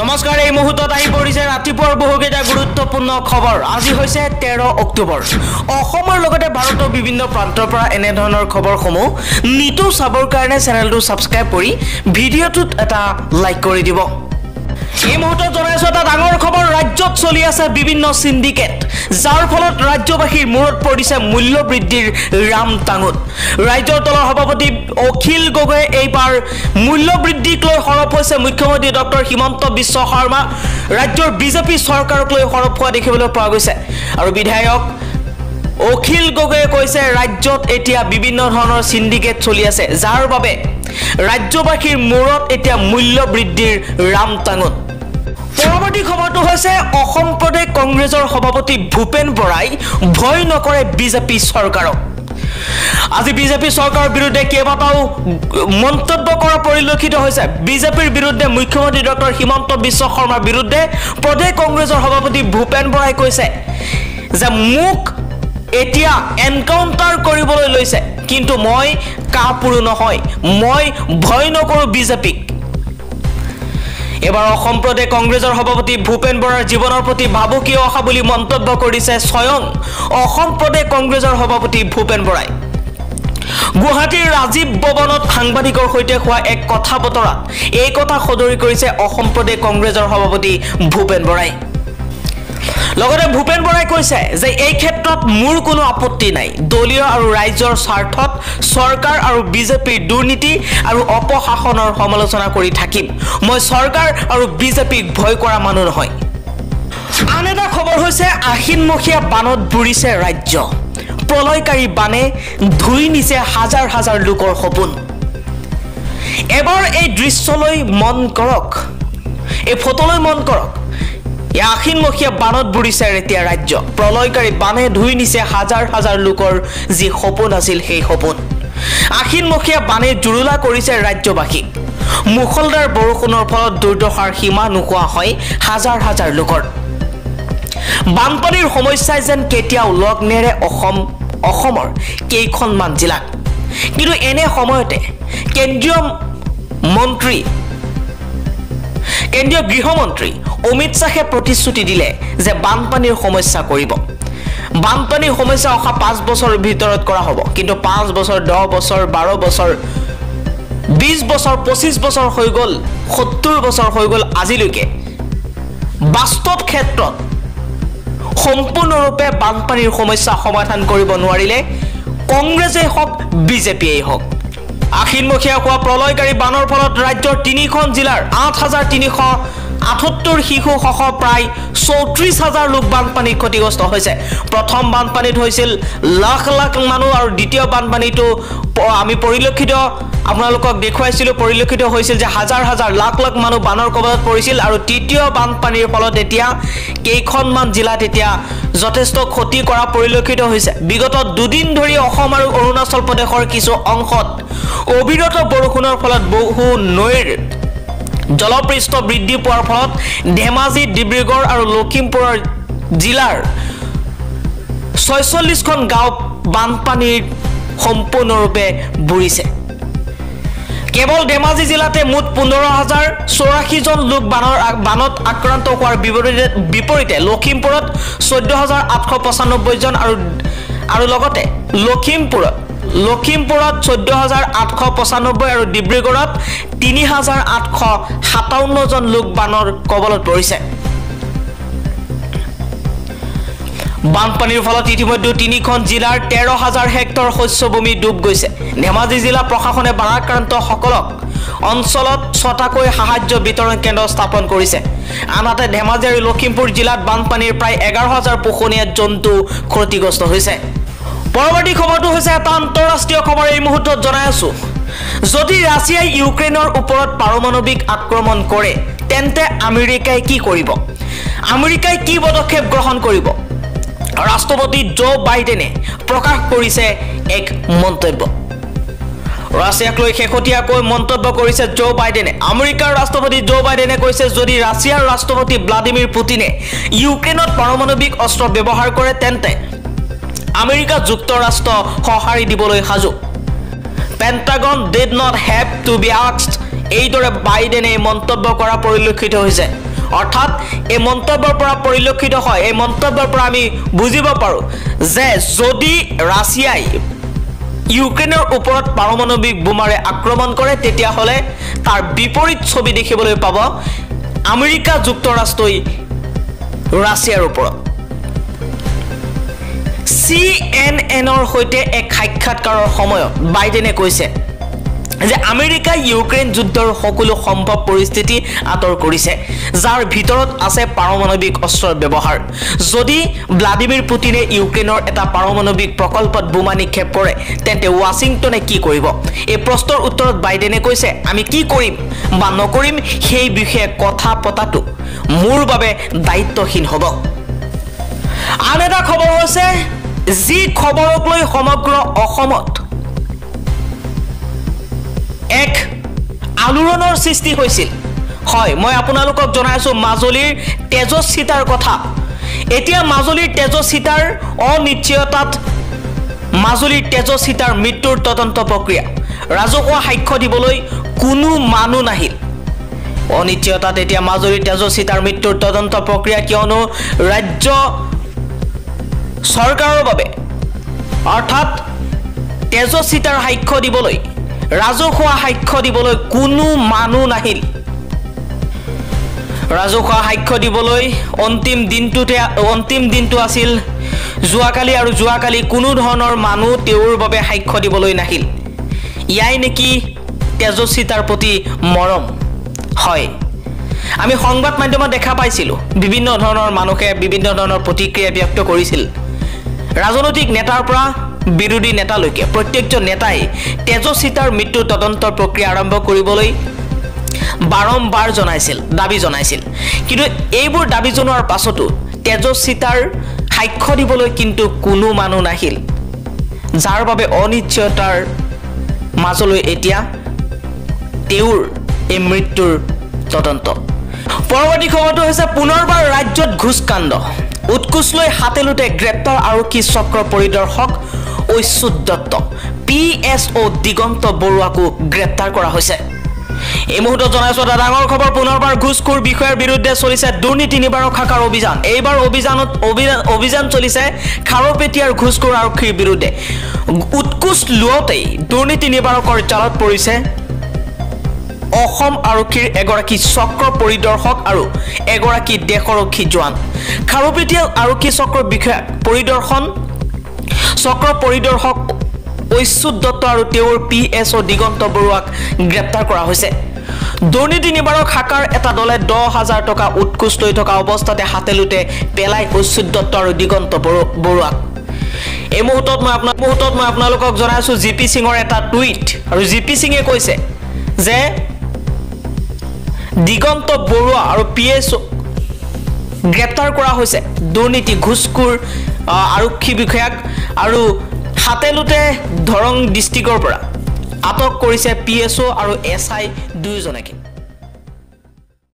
নমস্কাৰ এই মুহূৰ্তত আহি পৰিছে ৰাতিপুৱাৰ বহুকেইটা গুৰুত্বপূৰ্ণ খবৰ। আজি হৈছে তেৰ অক্টোবৰ। অসমৰ লগতে ভাৰতৰ বিভিন্ন প্ৰান্তৰ পৰা এনেধৰণৰ খবৰসমূহ নিতৌ চাবৰ কাৰণে চেনেলটো ছাবস্ক্ৰাইব কৰি ভিডিঅ'টোত এটা লাইক কৰি দিব। এই মুহূৰ্তত জনাইছোঁ এটা ডাঙৰ ৰাজ্যত চলি আছে বিভিন্ন চিণ্ডিকেট যাৰ ফলত ৰাজ্যবাসীৰ মূৰত পৰিছে মূল্য বৃদ্ধিৰ ৰাম টাঙোন। ৰাজ্যৰ দলৰ সভাপতি অখিল গগৈয়ে এইবাৰ মূল্য বৃদ্ধিক লৈ সৰব হৈছে মুখ্যমন্ত্ৰী ডক্টৰ হিমন্ত বিশ্ব শৰ্মা। ৰাজ্যৰ বিজেপি চৰকাৰক লৈ সৰব হোৱা দেখিবলৈ পোৱা গৈছে। আৰু বিধায়ক অখিল গগৈয়ে কৈছে ৰাজ্যত এতিয়া বিভিন্ন ধৰণৰ চিণ্ডিকেট চলি আছে। যাৰ বাবে ৰাজ্যবাসীৰ মূৰত এতিয়া মূল্য বৃদ্ধিৰ ৰাম টাঙোন। পৰৱৰ্তী খবৰটো হৈছে অসম প্ৰদেশ কংগ্ৰেছৰ সভাপতি ভূপেন বৰাই ভয় নকৰে বিজেপি চৰকাৰক। আজি বিজেপি চৰকাৰৰ বিৰুদ্ধে কেইবাটাও মন্তব্য কৰা পৰিলক্ষিত হৈছে। বিজেপিৰ বিৰুদ্ধে মুখ্যমন্ত্ৰী ডক্টৰ হিমন্ত বিশ্ব শৰ্মাৰ বিৰুদ্ধে প্ৰদেশ কংগ্ৰেছৰ সভাপতি ভূপেন বৰাই কৈছে যে মোক এতিয়া এনকাউণ্টাৰ কৰিবলৈ লৈছে কিন্তু মই কাপুৰু নহয়। মই ভয় নকৰোঁ বিজেপিক। এইবাৰ অসম প্ৰদেশ কংগ্ৰেছৰ সভাপতি ভূপেন বৰাৰ জীৱনৰ প্ৰতি ভাবুকি অহা বুলি মন্তব্য কৰিছে স্বয়ং অসম প্ৰদেশ কংগ্ৰেছৰ সভাপতি ভূপেন বৰাই। গুৱাহাটীৰ ৰাজীৱ ভৱনত সাংবাদিকৰ সৈতে হোৱা এক কথা বতৰাত এই কথা সদৰি কৰিছে অসম প্ৰদেশ কংগ্ৰেছৰ সভাপতি ভূপেন বৰাই। লগতে ভূপেন বৰাই কৈছে যে এই ক্ষেত্ৰত মোৰ কোনো আপত্তি নাই। দলীয় আৰু ৰাইজৰ স্বাৰ্থত চৰকাৰ আৰু বিজেপিৰ দুৰ্নীতি আৰু অপশাসনৰ সমালোচনা কৰি থাকিম। মই চৰকাৰ আৰু বিজেপিক ভয় কৰা মানুহ নহয়। আন এটা খবৰ হৈছে আহিনমহীয়া বানত বুৰিছে ৰাজ্য। প্ৰলয়কাৰী বানে ধুই নিছে হাজাৰ হাজাৰ লোকৰ সপোন। এবাৰ এই দৃশ্যলৈ মন কৰক। এই ফটোলৈ মন কৰক। এই আহিনমহীয়া বানত বুৰিছে এতিয়া ৰাজ্য। প্ৰলয়কাৰী বানে ধুই নিছে হাজাৰ হাজাৰ লোকৰ যি সপোন আছিল সেই সপোন। আহিনমহীয়া বানে জুৰুলা কৰিছে ৰাজ্যবাসীক। মুখলদাৰ বৰষুণৰ ফলত দুৰ্দশাৰ সীমা নোহোৱা হয় হাজাৰ হাজাৰ লোকৰ। বানপানীৰ সমস্যাই যেন কেতিয়াও লগ নেৰে অসম অসমৰ কেইখনমান জিলাক। কিন্তু এনে সময়তে কেন্দ্ৰীয় মন্ত্ৰী কেন্দ্ৰীয় গৃহমন্ত্ৰী অমিত শ্বাহে প্ৰতিশ্ৰুতি দিলে যে বানপানীৰ সমস্যা কৰিব। বানপানীৰ সমস্যা অহা পাঁচ বছৰৰ ভিতৰত কৰা হ'ব। কিন্তু পাঁচ বছৰ দহ বছৰ বাৰ বছৰ বিছ বছৰ পঁচিছ বছৰ হৈ গ'ল সত্তৰ বছৰ হৈ গ'ল আজিলৈকে। বাস্তৱ ক্ষেত্ৰত সম্পূৰ্ণৰূপে বানপানীৰ সমস্যা সমাধান কৰিব নোৱাৰিলে কংগ্ৰেছেই হওক বিজেপিয়েই হওক। আহিনমহীয়া হোৱা প্ৰলয়কাৰী বানৰ ফলত ৰাজ্যৰ তিনিখন জিলাৰ আঠ হাজাৰ তিনিশ আঠসত্তৰ শিশুসহ প্ৰায় চৌত্ৰিছ হাজাৰ লোক বানপানীত ক্ষতিগ্ৰস্ত হৈছে। প্ৰথম বানপানীত হৈছিল লাখ লাখ মানুহ আৰু দ্বিতীয় বানপানীটো আমি পৰিলক্ষিত আপোনালোকক দেখুৱাইছিলোঁ পৰিলক্ষিত হৈছিল যে হাজাৰ হাজাৰ লাখ লাখ মানুহ বানৰ কবলত পৰিছিল আৰু তৃতীয় বানপানীৰ ফলত এতিয়া কেইখনমান জিলাত এতিয়া যথেষ্ট ক্ষতি কৰা পৰিলক্ষিত হৈছে। বিগত দুদিন ধৰি অসম আৰু অৰুণাচল প্ৰদেশৰ কিছু অংশত অবিৰত বৰষুণৰ ফলত বহু নৈৰ জলপৃষ্ঠ বৃদ্ধি পোৱাৰ ফলত ধেমাজি ডিব্ৰুগড় আৰু লখিমপুৰৰ জিলাৰ ছয়চল্লিছখন গাঁও বানপানীৰ সম্পূৰ্ণৰূপে বুৰিছে। কেৱল ধেমাজি জিলাতে মুঠ পোন্ধৰ হাজাৰ চৌৰাশীজন লোক বানৰ বানত আক্ৰান্ত হোৱাৰ বিপৰীতে বিপৰীতে লখিমপুৰত চৈধ্য হাজাৰ আঠশ পঁচানব্বৈজন আৰু আৰু লগতে লখিমপুৰত লখিমপুৰত চৈধ্য হাজাৰ আঠশ পঁচানব্বৈ আৰু ডিব্ৰুগড়ত তিনি হাজাৰ আঠশ সাতাৱন্নজন লোক বানৰ কবলত পৰিছে। বানপানীৰ ফলত ইতিমধ্যে তিনিখন জিলাৰ তেৰ হাজাৰ হেক্টৰ শস্যভূমি ডুব গৈছে। ধেমাজি জিলা প্ৰশাসনে বানাক্ৰান্তসকলক অঞ্চলত ছটাকৈ সাহায্য বিতৰণ কেন্দ্ৰ স্থাপন কৰিছে। আনহাতে ধেমাজি আৰু লখিমপুৰ জিলাত বানপানীৰ প্ৰায় এঘাৰ হাজাৰ পোহনীয়া জন্তু ক্ষতিগ্ৰস্ত হৈছে। পৰৱৰ্তী খবৰটো হৈছে এটা আন্তঃৰাষ্ট্ৰীয় খবৰ এই মুহূৰ্তত জনাই আছোঁ। যদি ৰাছিয়াই ইউক্ৰেইনৰ ওপৰত পাৰমাণৱিক আক্ৰমণ কৰে তেন্তে আমেৰিকাই কি কৰিব? আমেৰিকাই কি পদক্ষেপ গ্ৰহণ কৰিব? ৰাষ্ট্ৰপতি জ' বাইডেনে প্ৰকাশ কৰিছে এক মন্তব্য। ৰাছিয়াক লৈ শেহতীয়াকৈ মন্তব্য কৰিছে জ' বাইডেনে। আমেৰিকাৰ ৰাষ্ট্ৰপতি জ' বাইডেনে কৈছে যদি ৰাছিয়াৰ ৰাষ্ট্ৰপতি ভ্লাডিমিৰ পুটিনে ইউক্ৰেইনত পাৰমাণৱিক অস্ত্ৰ ব্যৱহাৰ কৰে তেন্তে আমেৰিকা যুক্তৰাষ্ট্ৰ সঁহাৰি দিবলৈ সাজু। Pentagon did not have to be asked এইদৰে বাইডেনে এই মন্তব্য কৰা পৰিলক্ষিত হৈছে। অৰ্থাৎ এই মন্তব্যৰ পৰা পৰিলক্ষিত হয় এই মন্তব্যৰ পৰা আমি বুজিব পাৰোঁ যে যদি ৰাছিয়াই ইউক্ৰেইনৰ ওপৰত পাৰমাণৱিক বোমাৰে আক্ৰমণ কৰে তেতিয়াহ'লে তাৰ বিপৰীত ছবি দেখিবলৈ পাব আমেৰিকা যুক্তৰাষ্ট্ৰই ৰাছিয়াৰ ওপৰত। চি এন এনৰ সৈতে এক সাক্ষাৎকাৰৰ সময়ত বাইডেনে কৈছে যে আমেৰিকাই ইউক্ৰেইন যুদ্ধৰ সকলো সম্ভৱ পৰিস্থিতি আঁতৰ কৰিছে যাৰ ভিতৰত আছে পাৰমাণৱিক অস্ত্ৰৰ ব্যৱহাৰ। যদি ভ্লাডিমিৰ পুটিনে ইউক্ৰেইনৰ এটা পাৰমাণৱিক প্ৰকল্পত বোমা নিক্ষেপ কৰে তেন্তে ৱাশ্বিংটনে কি কৰিব? এই প্ৰশ্নৰ উত্তৰত বাইডেনে কৈছে আমি কি কৰিম বা নকৰিম সেই বিষয়ে কথা পতাটো মোৰ বাবে দায়িত্বহীন হ'ব। আন এটা খবৰ হৈছে যি খবৰক লৈ সমগ্ৰ অসমত এক আলোড়নৰ সৃষ্টি হৈছিল। হয় মই আপোনালোকক জনাইছোঁ মাজুলীৰ তেজস্বিতাৰ কথা। এতিয়া মাজুলীৰ তেজস্বিতাৰ অনিশ্চয়তাত মাজুলীৰ তেজস্বিতাৰ মৃত্যুৰ তদন্ত প্ৰক্ৰিয়া। ৰাজহুৱা সাক্ষ্য দিবলৈ কোনো মানুহ নাহিল। অনিশ্চয়তাত এতিয়া মাজুলীৰ তেজস্বিতাৰ মৃত্যুৰ তদন্ত প্ৰক্ৰিয়া কিয়নো ৰাজ্য চৰকাৰৰ বাবে অৰ্থাৎ তেজস্বিতাৰ সাক্ষ্য দিবলৈ ৰাজহুৱা সাক্ষ্য দিবলৈ কোনো মানুহ নাহিল। ৰাজহুৱা সাক্ষ্য দিবলৈ অন্তিম দিনটোতে অন্তিম দিনটো আছিল যোৱাকালি আৰু যোৱাকালি কোনো ধৰণৰ মানুহ তেওঁৰ বাবে সাক্ষ্য দিবলৈ নাহিল। ইয়াই নেকি তেজস্বিতাৰ প্ৰতি মৰম? হয়। আমি সংবাদ মাধ্যমত দেখা পাইছিলোঁ বিভিন্ন ধৰণৰ মানুহে বিভিন্ন ধৰণৰ প্ৰতিক্ৰিয়া ব্যক্ত কৰিছিল। ৰাজনৈতিক নেতাৰ পৰা বিৰোধী নেতালৈকে প্ৰত্যেকজন নেতাই তেজস্বিতাৰ মৃত্যু তদন্তৰ প্ৰক্ৰিয়া আৰম্ভ কৰিবলৈ বাৰম্বাৰ জনাইছিল দাবী জনাইছিল। কিন্তু এইবোৰ দাবী জনোৱাৰ পাছতো তেজস্বিতাৰ সাক্ষ্য দিবলৈ কিন্তু কোনো মানুহ নাহিল। যাৰ বাবে অনিশ্চয়তাৰ মাজলৈ এতিয়া তেওঁৰ এই মৃত্যুৰ তদন্ত। পৰৱৰ্তী খবৰটো হৈছে পুনৰবাৰ ৰাজ্যত ঘোষকাণ্ড। উৎকোচ লৈ হাতেলোতে গ্ৰেপ্তাৰ আৰক্ষী চক্ৰ পৰিদৰ্শক Achyut Dutta P S O' Diganta বৰুৱাকো গ্ৰেপ্তাৰ কৰা হৈছে। এই মুহূৰ্তত জনাইছোঁ এটা ডাঙৰ খবৰ পুনৰবাৰ ঘোষখোৰ বিষয়াৰ বিৰুদ্ধে চলিছে দুৰ্নীতি নিবাৰক শাখাৰ অভিযান। এইবাৰ অভিযানত অভিযান অভিযান চলিছে খাৰুপেটীয়াৰ ঘোষখোৰ আৰক্ষীৰ বিৰুদ্ধে। উৎকোচ লোৱাতেই দুৰ্নীতি নিবাৰকৰ জালত পৰিছে অসম আৰক্ষীৰ এগৰাকী চক্ৰ পৰিদৰ্শক আৰু এগৰাকী দেশৰক্ষী জোৱান। খাৰুপেটীয়া আৰক্ষী চক্ৰৰ বিষয়া পৰিদৰ্শন চক্ৰ পৰিদৰ্শক ঐচ্যুত দত্ত আৰু তেওঁৰ পি এছ অ' দিগন্ত বৰুৱাক গ্ৰেপ্তাৰ কৰা হৈছে। দুৰ্নীতি নিবাৰক শাখাৰ এটা দলে দহ হাজাৰ টকা উৎকোচ লৈ থকা অৱস্থাতে হাতেলোতে পেলাই ঐচ্যুত দত্ত আৰু দিগন্ত বৰু বৰুৱাক। এই মুহূৰ্তত মই আপোনাৰ মুহূৰ্তত মই আপোনালোকক জনাইছোঁ জি পি সিঙৰ এটা টুইট। আৰু জি পি সিঙে কৈছে যে দিগন্ত বৰুৱা আৰু পি এছ গ্ৰেপ্তাৰ কৰা হৈছে। দুৰ্নীতি ঘোষখোৰ আৰক্ষী বিষয়াক আৰু হাতেলোতে ধৰং ডিষ্ট্ৰিক্টৰ পৰা। আটক কৰিছে পি এছ অ' আৰু এছ আই দুয়োজনকে।